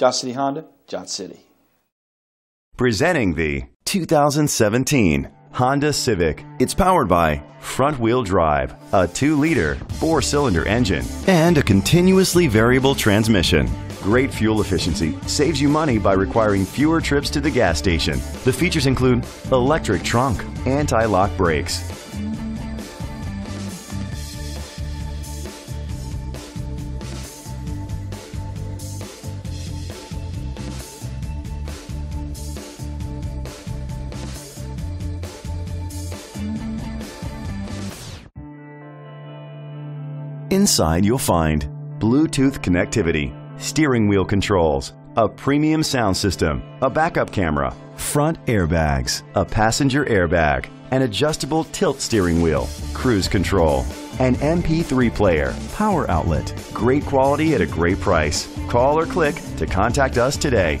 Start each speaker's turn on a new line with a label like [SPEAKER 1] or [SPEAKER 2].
[SPEAKER 1] Johnson City Honda, Johnson City.
[SPEAKER 2] Presenting the 2017 Honda Civic. It's powered by front wheel drive, a 2 liter, 4 cylinder engine, and a continuously variable transmission. Great fuel efficiency saves you money by requiring fewer trips to the gas station. The features include electric trunk, anti lock brakes, Inside you'll find Bluetooth connectivity, steering wheel controls, a premium sound system, a backup camera, front airbags, a passenger airbag, an adjustable tilt steering wheel, cruise control, an MP3 player, power outlet. Great quality at a great price. Call or click to contact us today.